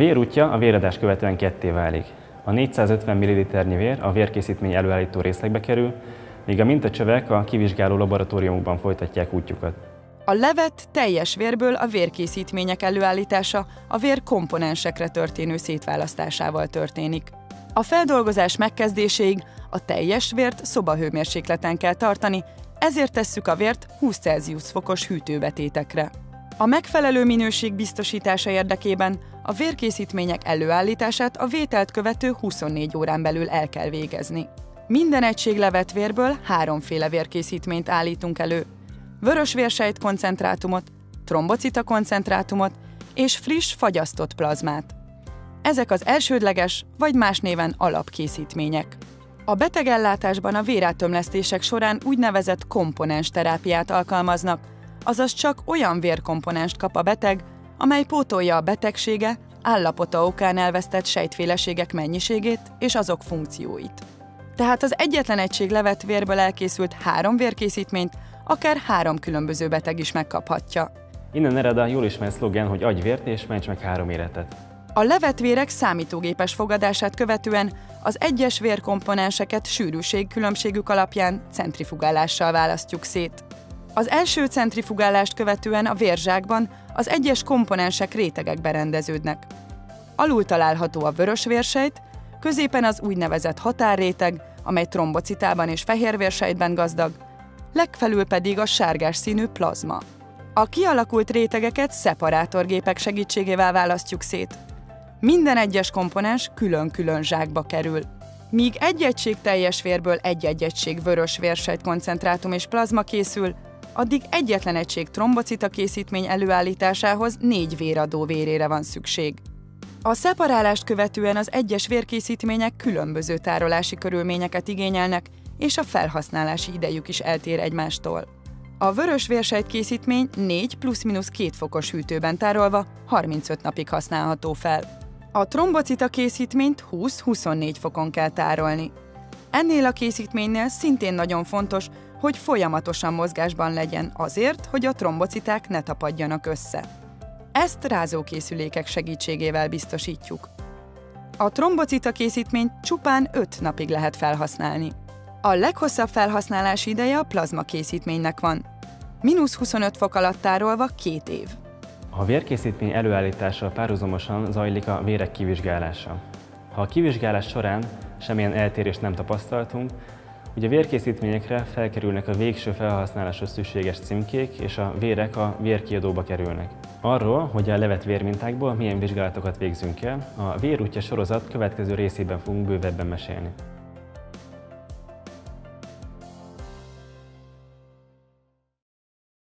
vérútja a véradás követően ketté válik. A 450 ml vér a vérkészítmény előállító részlegbe kerül, míg a mintacsövek a kivizsgáló laboratóriumokban folytatják útjukat. A levet teljes vérből a vérkészítmények előállítása a vér komponensekre történő szétválasztásával történik. A feldolgozás megkezdéséig a teljes vért szobahőmérsékleten kell tartani, ezért tesszük a vért 20 Celsius fokos hűtőbetétekre. A megfelelő minőség biztosítása érdekében a vérkészítmények előállítását a vételt követő 24 órán belül el kell végezni. Minden egység levett vérből háromféle vérkészítményt állítunk elő. Vörös vérsejt koncentrátumot, trombocita koncentrátumot és friss fagyasztott plazmát. Ezek az elsődleges, vagy más néven alapkészítmények. A betegellátásban a vérátömlesztések során úgynevezett komponens terápiát alkalmaznak, azaz csak olyan vérkomponenst kap a beteg, amely pótolja a betegsége, állapota okán elvesztett sejtféleségek mennyiségét és azok funkcióit. Tehát az egyetlen egység levett vérből elkészült három vérkészítményt akár három különböző beteg is megkaphatja. Innen ered a jól ismert szlogen, hogy adj vért és ments meg három életet. A levett vérek számítógépes fogadását követően az egyes vérkomponenseket sűrűség különbségük alapján centrifugálással választjuk szét. Az első centrifugálást követően a vérzsákban az egyes komponensek rétegekbe rendeződnek. Alul található a vörös vérsejt, középen az úgynevezett határréteg, amely trombocitában és fehérvérsejtben gazdag, legfelül pedig a sárgás színű plazma. A kialakult rétegeket szeparátorgépek segítségével választjuk szét. Minden egyes komponens külön-külön zsákba kerül. Míg egy egység teljes vérből egy-egy egység vörös vérsejt koncentrátum és plazma készül, addig egyetlen egység trombocita készítmény előállításához négy véradó vérére van szükség. A szeparálást követően az egyes vérkészítmények különböző tárolási körülményeket igényelnek, és a felhasználási idejük is eltér egymástól. A vörös vérsejt készítmény 4 plusz-minusz 2 fokos hűtőben tárolva 35 napig használható fel. A trombocita készítményt 20-24 fokon kell tárolni. Ennél a készítménynél szintén nagyon fontos, hogy folyamatosan mozgásban legyen azért, hogy a trombociták ne tapadjanak össze. Ezt rázókészülékek segítségével biztosítjuk. A trombocita készítményt csupán 5 napig lehet felhasználni. A leghosszabb felhasználási ideje a plazma készítménynek van. Minusz 25 fok alatt tárolva két év. A vérkészítmény előállítása párhuzamosan zajlik a vérek kivizsgálása. Ha a kivizsgálás során semmilyen eltérést nem tapasztaltunk, ugye a vérkészítményekre felkerülnek a végső felhasználáshoz szükséges címkék, és a vérek a vérkiadóba kerülnek. Arról, hogy a levett vérmintákból milyen vizsgálatokat végzünk el, a Vérútja sorozat következő részében fogunk bővebben mesélni.